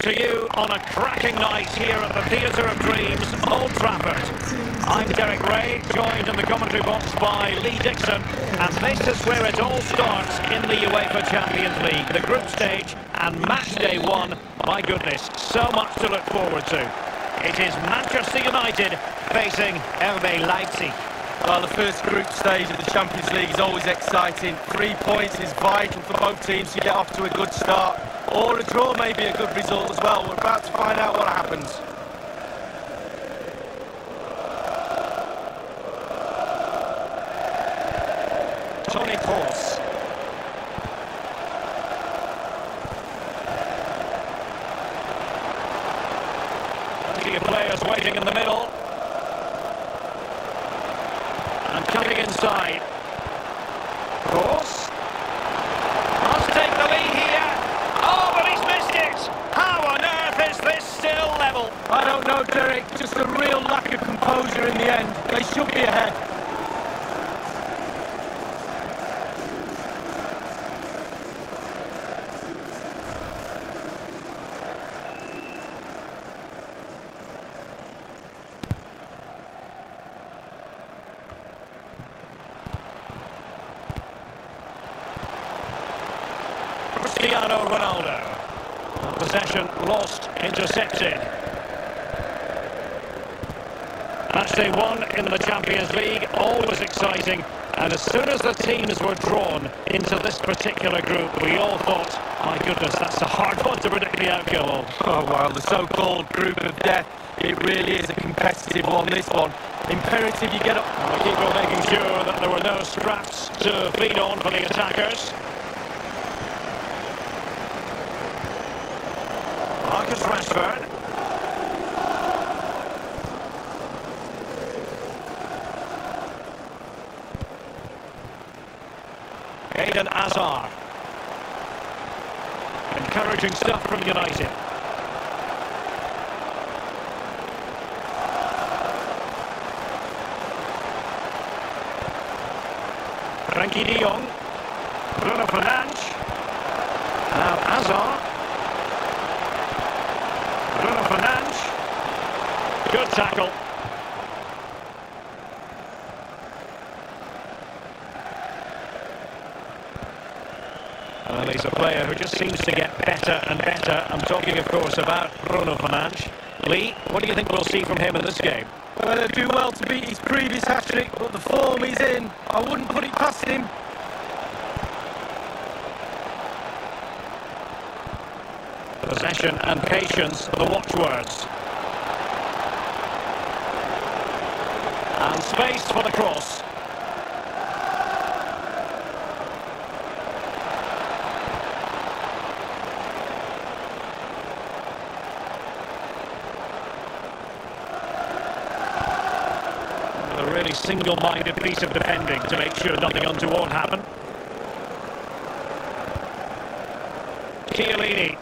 to you on a cracking night here at the Theatre of Dreams, Old Trafford. I'm Derek Rae, joined in the commentary box by Lee Dixon, and this is where it all starts in the UEFA Champions League, the group stage and match day one. My goodness, so much to look forward to. It is Manchester United facing RB Leipzig. Well, the first group stage of the Champions League is always exciting. Three points is vital for both teams to get off to a good start. Or a draw may be a good result as well. We're about to find out what happens. Tony of players waiting in the middle. And coming inside. Kroos. Must take the lead here. Oh, but he's missed it. How on earth is this still level? I don't know, Derek. Just a real lack of composure in the end. They should be ahead. Cristiano Ronaldo. Possession lost, intercepted. Match day one in the Champions League, always exciting. And as soon as the teams were drawn into this particular group, we all thought, my goodness, that's a hard one to predict the outcome of. Oh, well, the so-called group of death. It really is a competitive one, this one. Imperative you get up... And the keeper making sure that there were no scraps to feed on for the attackers. Marcus Rashford. Eden Hazard. Encouraging stuff from United. Frenkie de Jong. Bruno Fernandes. Now Hazard. Bruno Fernandes. Good tackle. And he's a player who just seems to get better and better. I'm talking, of course, about Bruno Fernandes. Lee, what do you think we'll see from him in this game? Well, they do well to beat his previous hat-trick, but the form he's in, I wouldn't put it past him. Possession and patience are the watchwords. And space for the cross. A really single-minded piece of defending to make sure nothing untoward happened. Chiellini.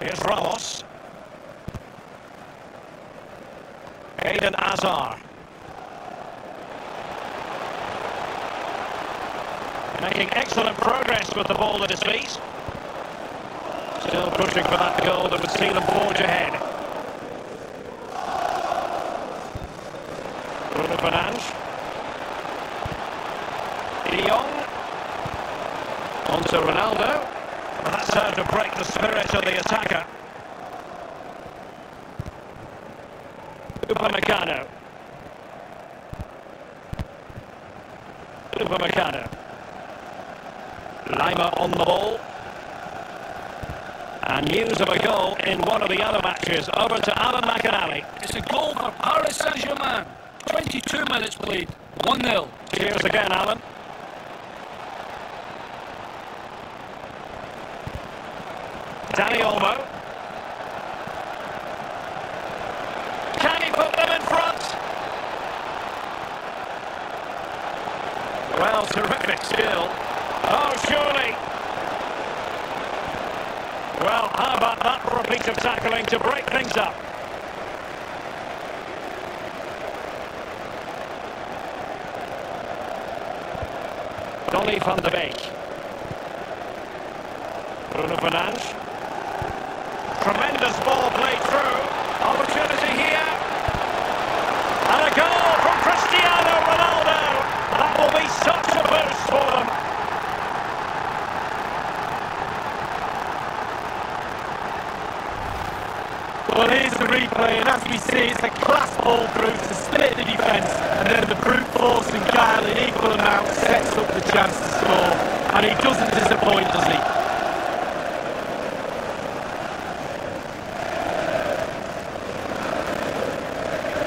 Here's Ramos. Eden Hazard. Making excellent progress with the ball at his feet. Still pushing for that goal that would see them forge ahead. Fernandes. De. On to Ronaldo. Well, that's how to break the spirit of the attacker. Upamecano. Upamecano. Lima on the ball. And news of a goal in one of the other matches. Over to Alan McInally. It's a goal for Paris Saint-Germain. 22 minutes played. 1-0. Cheers again, Alan. Dani Olmo. Can he put them in front? Well, terrific skill. Oh, surely. Well, how about that repeat of tackling to break things up? Donny van de Beek. Bruno Fernandes. Tremendous ball played through. Opportunity here. And a goal from Cristiano Ronaldo. That will be such a boost for them. Well, here's the replay, we see, it's a class ball through to split the defence, and then the brute force and guile in equal amount sets up the chance to score. And he doesn't disappoint, does he?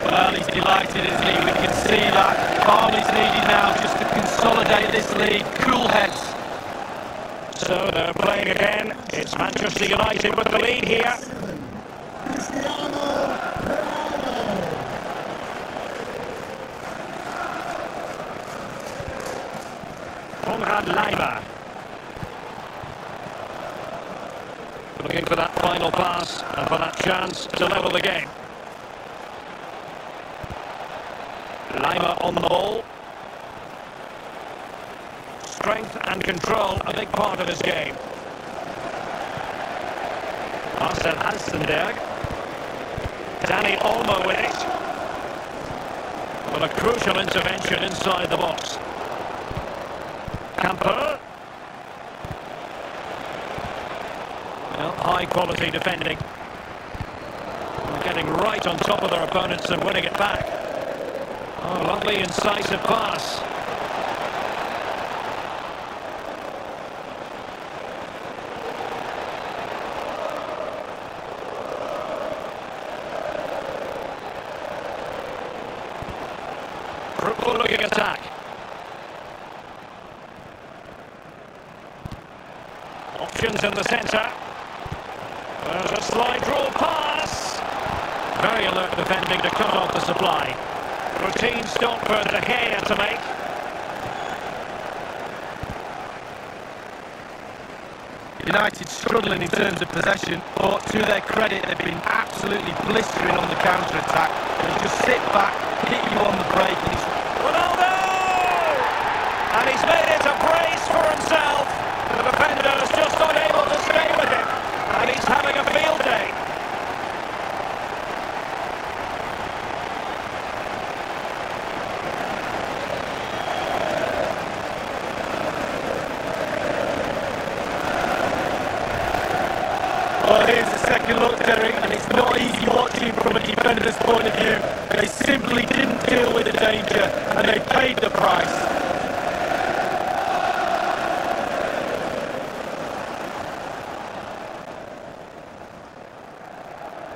Well, he's delighted, isn't he? We can see that. Is needed now just to consolidate this lead. Cool heads. So they're playing again. It's Manchester United with the lead here. Konrad Laimer. Looking for that final pass and for that chance to level the game. Laimer on the ball. Strength and control, a big part of his game. Marcel Halstenberg. Dani Olmo with it. Well, a crucial intervention inside the box. Kampl. Well, high quality defending. Getting right on top of their opponents and winning it back. Oh, lovely incisive pass. Fruitful looking attack. Options in the centre. There's a slide rule pass. Very alert defending to cut off the supply. Routine stop for De Gea to make. United struggling in terms of possession, but to their credit, they've been absolutely blistering on the counter-attack. They just sit back, hit you on the break, and it's Ronaldo! And he's made it a brace for himself. The defender is just unable to stay with him. And he's having a field day. Well, here's the second look, Derek, and it's not easy watching defender's point of view. They simply didn't deal with the danger, and they paid the price.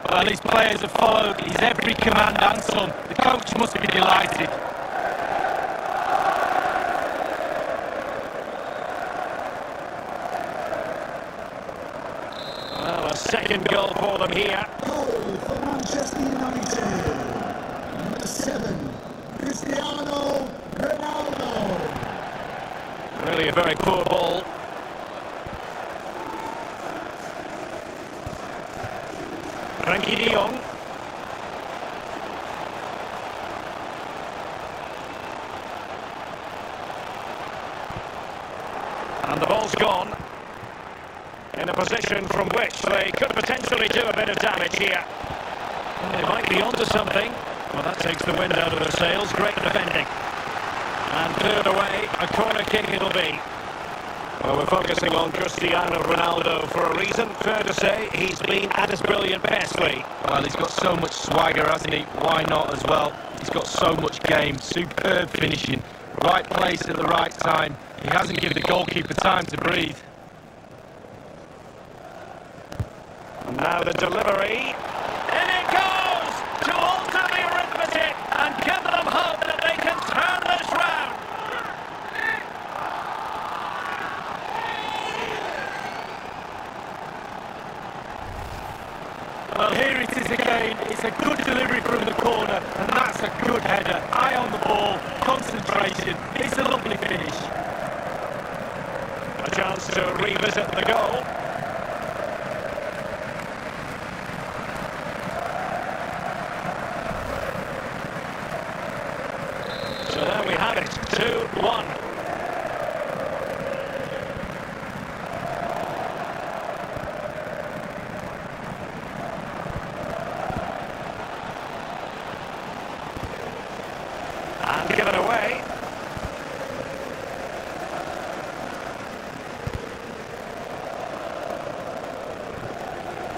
Well, his players have followed his every command and some. The coach must be delighted. Well, a second goal for them here. Manchester United. Number seven, Cristiano Ronaldo. Really a very poor ball. Frenkie de Jong. And the ball's gone. In a position from which they could potentially do a bit of damage here. They might be onto something. Well, that takes the wind out of their sails. Great defending. And cleared away. A corner kick it'll be. Well, we're focusing on Cristiano Ronaldo for a reason. Fair to say, he's been at his brilliant best, Lee. Well, he's got so much swagger, hasn't he? Why not as well? He's got so much game, superb finishing, right place at the right time. He hasn't given the goalkeeper time to breathe. And now the delivery. To alter the arithmetic and give them hope that they can turn this round. Well, here it is again. It's a good delivery from the corner, and that's a good header. Eye on the ball, concentration. It's a lovely finish. A chance to revisit the goal. So there we have it, 2-1.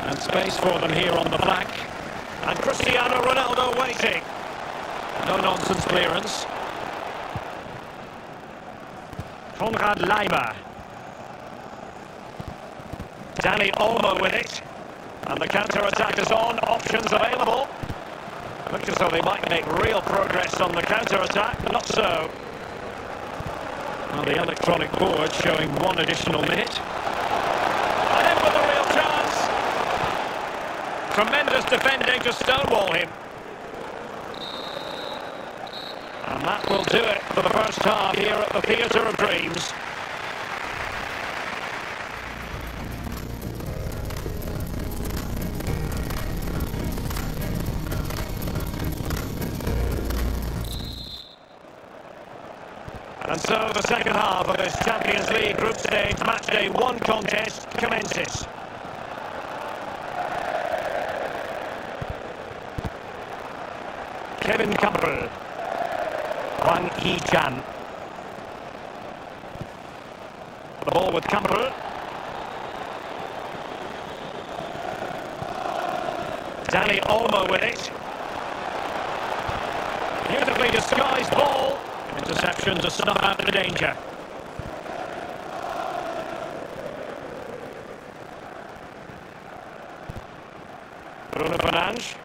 And space for them here on the flank. And Cristiano Ronaldo waiting. No nonsense clearance. Dani Olmo with it. And the counter-attack is on. Options available. Looks as though they might make real progress on the counter-attack. Not so. Well, the electronic board showing one additional minute. And in with a real chance. Tremendous defending to stonewall him. And that will do it for the first half here at the Theatre of Dreams. The second half of this Champions League group stage match day one contest commences. Kevin Kampl. Hwang Hee-chan. The ball with Kampl. Dani Olmo with it. Beautifully disguised ball. Interception are snuff out of the danger. Bruno Fernandes.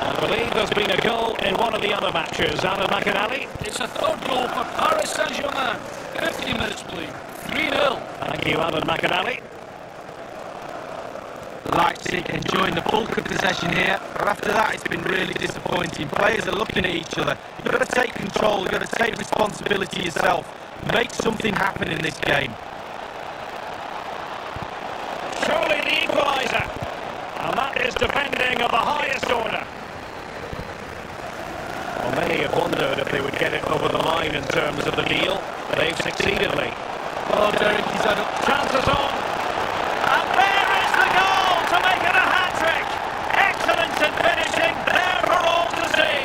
I believe there's been a goal in one of the other matches. Alan McInally. It's a third goal for Paris Saint-Germain. 50 minutes, please. 3-0. Thank you, Alan McInally. Leipzig enjoying the bulk of possession here, but after that it's been really disappointing. Players are looking at each other. You've got to take control, you've got to take responsibility yourself. Make something happen in this game. Surely the equaliser. And that is defending of the highest order. Well, many have wondered if they would get it over the line in terms of the deal. They've succeeded, Lee. Well, Derek, he's had a Chances on. And there is the goal to make it a hat-trick. Excellence in finishing, there for all to see.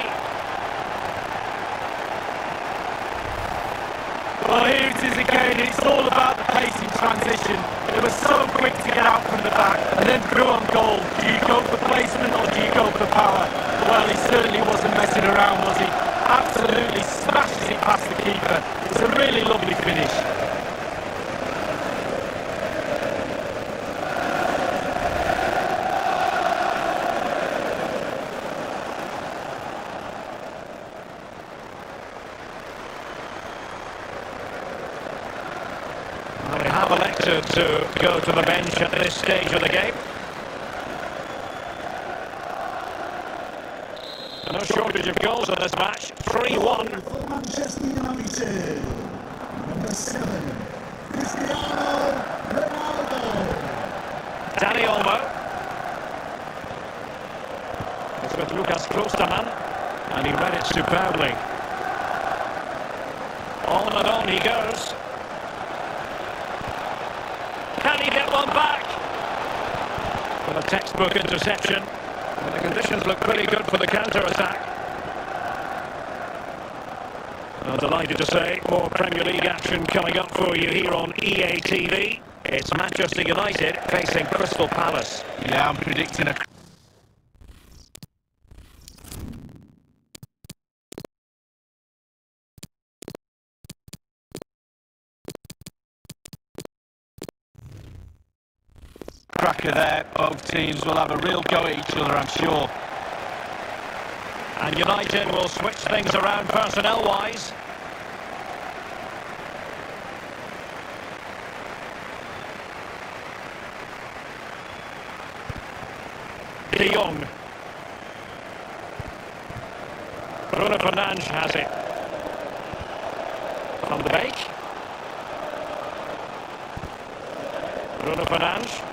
Well, here it is again. It's all about the pace in transition. They were so quick to get out from the back and then through on goal. Do you go for placement or do you go for power? Well, he certainly wasn't messing around, was he? Absolutely smashes it past the keeper. It's a really lovely finish. Well, they have elected to go to the bench at this stage of the game. No shortage of goals in this match. 3-1. For Manchester United, number seven, Cristiano Ronaldo. Dani Olmo. It's with Lukas Klostermann. And he read it superbly. On and on he goes. He get one back? A textbook interception. And the conditions look pretty good for the counter-attack. I'm delighted to say more Premier League action coming up for you here on EA TV. It's Manchester United facing Crystal Palace. Yeah, I'm predicting a cracker there. Both teams will have a real go at each other, I'm sure. And United will switch things around personnel-wise. De Jong. Bruno Fernandes has it. Van de Beek. Bruno Fernandes.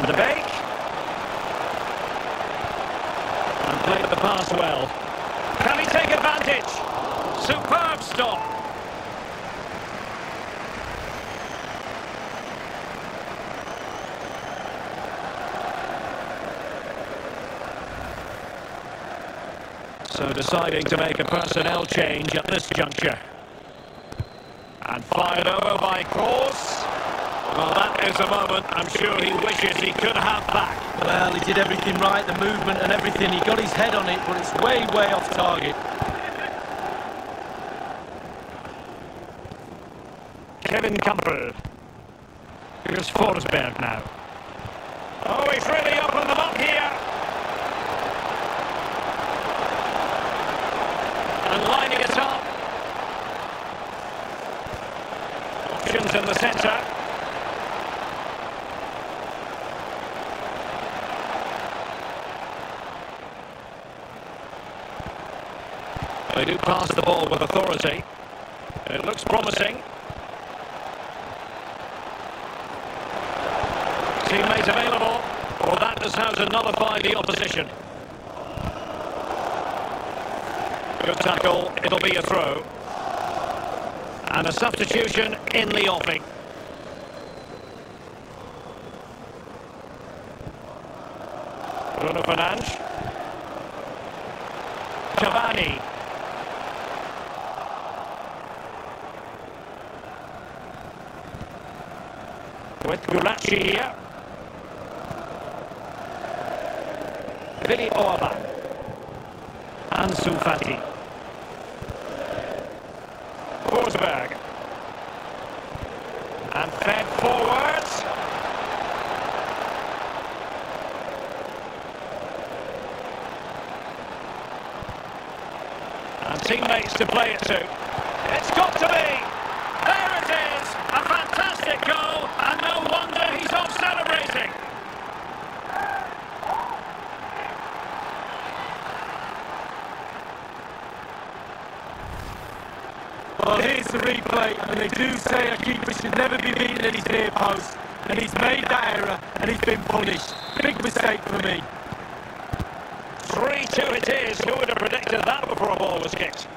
Van de Beek. And played the pass well. Can he take advantage? Superb stop. So deciding to make a personnel change at this juncture. And fired over by Kroos. Well, that is a moment I'm sure he wishes he could have back. Well, he did everything right, the movement and everything. He got his head on it, but it's way, way off target. Kevin Kampl. Here's Forsberg now. Oh, he's really opened them up here. And lining it up. Options in the centre. They do pass the ball with authority. It looks promising. Teammate available. Well, that does how to nullify the opposition. Good tackle. It'll be a throw. And a substitution in the offing. Bruno Fernandes. Cavani. With Gulácsi here. Willi Orbán. Ansu Fati. Forsberg. And fed forwards. And teammates to play it to. It's got to be. There it is. A fantastic goal. And no off celebrating. Well, here's the replay, and they do say a keeper should never be beaten at his near post. And he's made that error, and he's been punished. Big mistake for me. 3-2 it is. Who would have predicted that before a ball was kicked?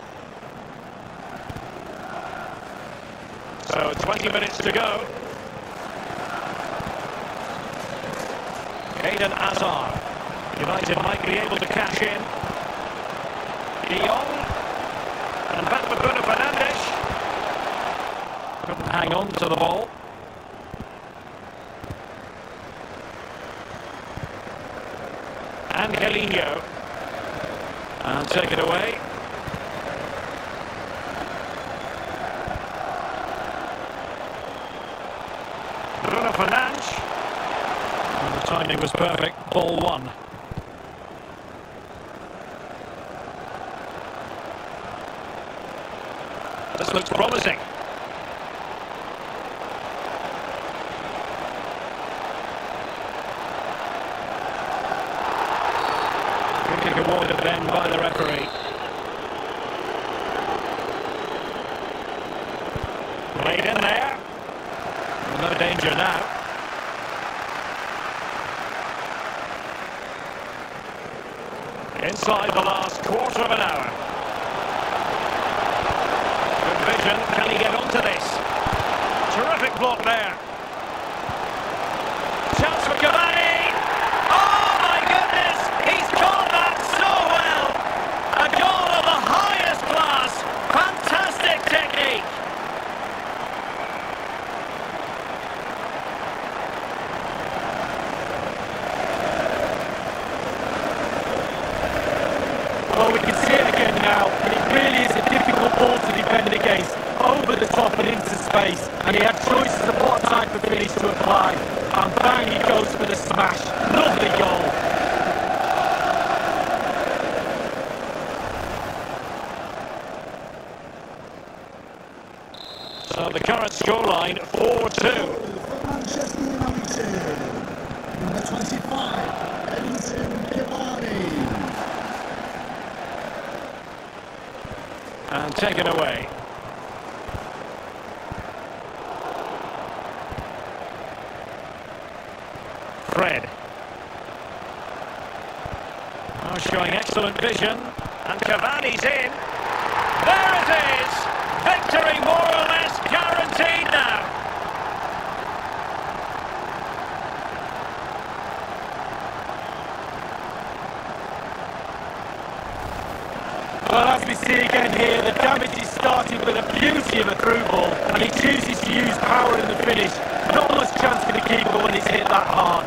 So 20 minutes to go. Eden Hazard. United might be able to cash in. De Jong. And back for Bruno Fernandes. Couldn't hang on to the ball. Angelino. And take it away. Bruno Fernandes. Timing was perfect. Ball one. This looks promising. Kick awarded then by the referee. Played in there. No danger now. Inside the last quarter of an hour. Good vision. Can he get onto this? Terrific block there. Chance for Cavani. Oh my goodness! He's caught that so well. A goal of the highest class. Fantastic technique. Well, we can see it again now, and it really is a difficult ball to defend against. Over the top and into space, and he had choices type of finish to apply. And bang, he goes for the smash. Lovely goal. So the current scoreline 4-2. Manchester United, number 25, Edinson Cavani. And taken away. Fred. Oh, showing excellent And Cavani's in. There it is! Victory more or less guaranteed now. Well, as we see again here, the damage is started with a beauty of a through ball, and he chooses to use power in the finish. Not much chance for the keeper when it's hit that hard.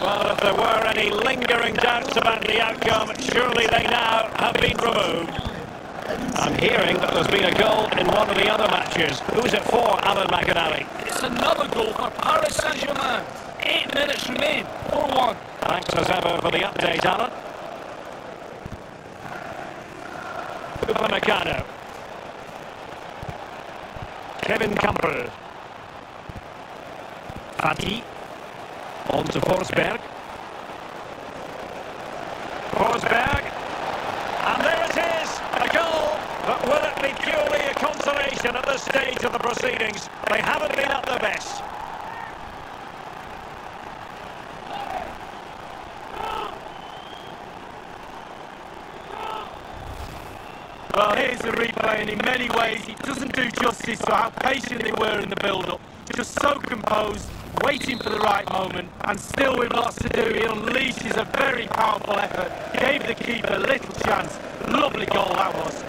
Well, if there were any lingering doubts about the outcome, surely they now have been removed. I'm hearing that there's been a goal in one of the other matches. Who's it for, Alan McInally? It's another goal for Paris Saint-Germain. Eight minutes remain. 4-1. Thanks as ever for the update, Alan. Upamecano. Kevin Kampl. Fati. On to Forsberg. Forsberg. And there it is, a goal. But will it be purely a consolation at this stage of the proceedings? They haven't been at their best. Well, here's the replay, and in many ways, it doesn't do justice to how patient they were in the build-up. Just so composed, waiting for the right moment, and still with lots to do, he unleashes a very powerful effort, gave the keeper a little chance. Lovely goal that was.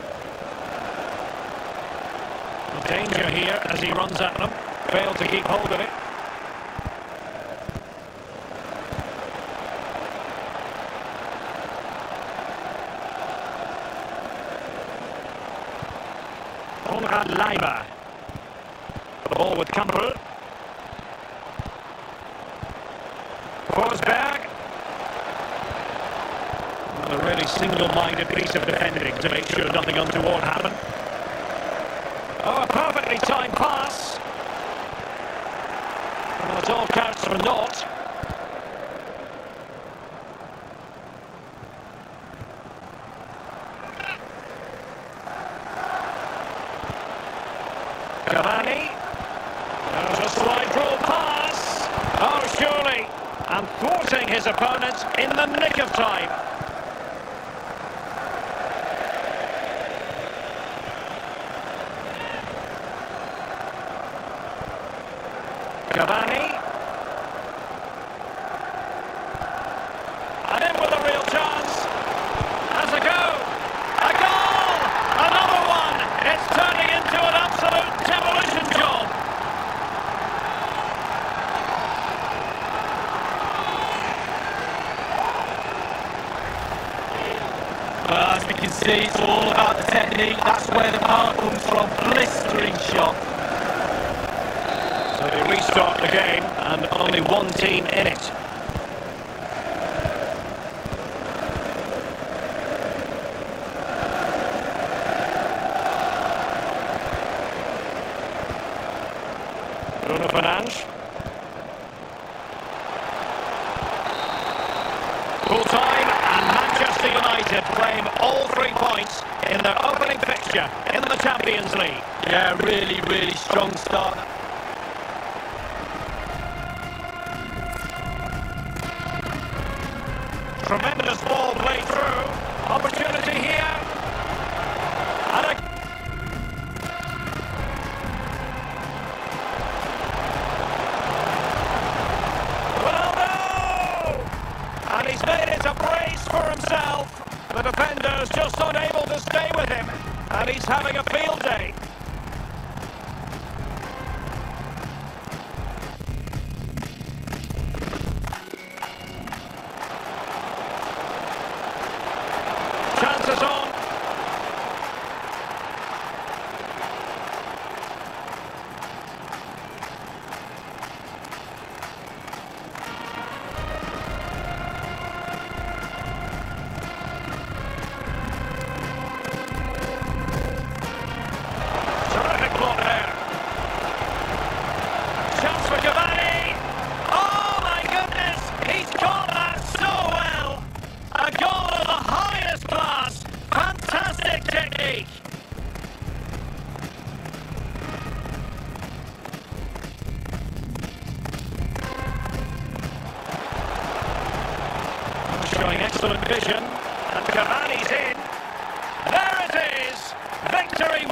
Danger here as he runs at them. Failed to keep hold of it. Konrad Laimer. The ball with Kampl. Forsberg. A really single-minded piece of defending to make sure nothing untoward happened. Oh, a perfectly timed pass. Well, it all counts for naught. Cavani. There's a slide rule pass. Oh, surely. And thwarting his opponent in the nick of time. Cavani. And in with a real chance. Has a go. A goal! Another one! It's turning into an absolute demolition job. Well, as we can see, it's all about the technique. That's where the power comes from. Blistering shot. So they restart the game and only one team in it. Bruno Fernandes. Full time and Manchester United claim all three points in their opening fixture in the Champions League. Yeah, really, really strong start. He's having a field day. Excellent vision. And Cavani's in. There it is. Victory